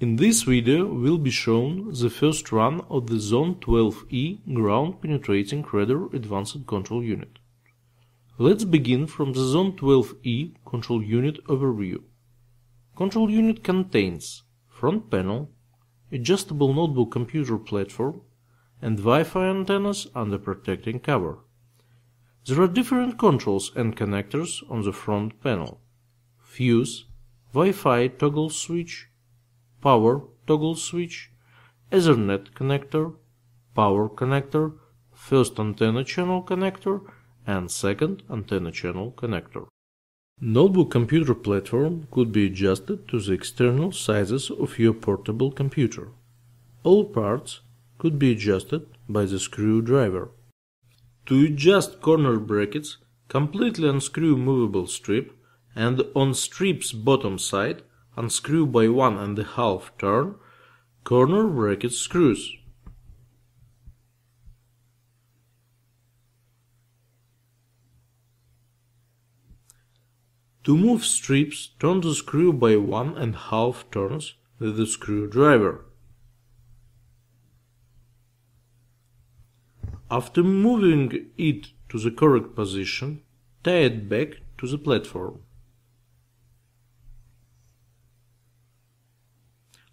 In this video will be shown the first run of the Zond 12E ground penetrating radar advanced control unit. Let's begin from the Zond 12E control unit overview. Control unit contains front panel, adjustable notebook computer platform, and Wi-Fi antennas under protecting cover. There are different controls and connectors on the front panel. Fuse, Wi-Fi toggle switch, power toggle switch, Ethernet connector, power connector, first antenna channel connector, and second antenna channel connector. Notebook computer platform could be adjusted to the external sizes of your portable computer. All parts could be adjusted by the screwdriver. To adjust corner brackets, completely unscrew movable strip and on strip's bottom side unscrew by one and a half turn corner bracket screws. To move strips, turn the screw by one and half turns with the screwdriver. After moving it to the correct position, tie it back to the platform.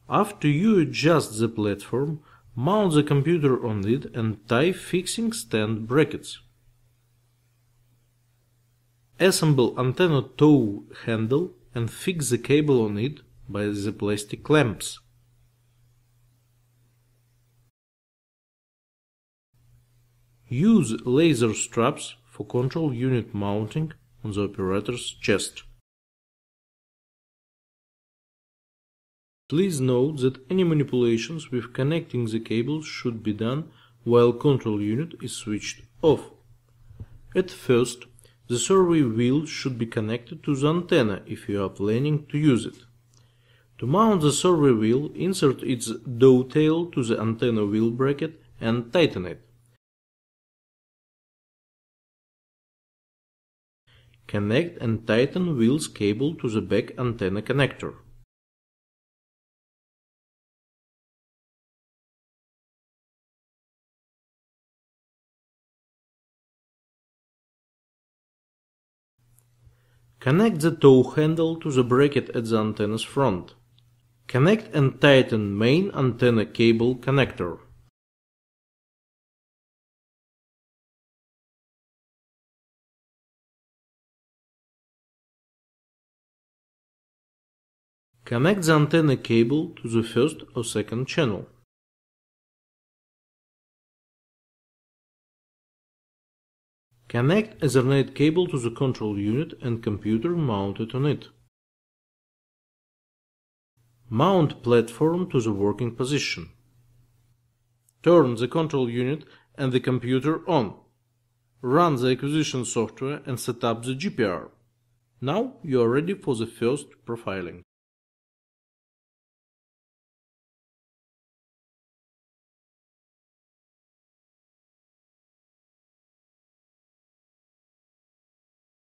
After you adjust the platform, mount the computer on it and tie fixing stand brackets. Assemble antenna tow handle and fix the cable on it by the plastic clamps. Use laser straps for control unit mounting on the operator's chest. Please note that any manipulations with connecting the cables should be done while control unit is switched off. At first, the survey wheel should be connected to the antenna if you are planning to use it. To mount the survey wheel, insert its dovetail to the antenna wheel bracket and tighten it. Connect and tighten wheel's cable to the back antenna connector. Connect the tow handle to the bracket at the antenna's front. Connect and tighten main antenna cable connector. Connect the antenna cable to the first or second channel. Connect Ethernet cable to the control unit and computer mounted on it. Mount platform to the working position. Turn the control unit and the computer on. Run the acquisition software and set up the GPR. Now you are ready for the first profiling.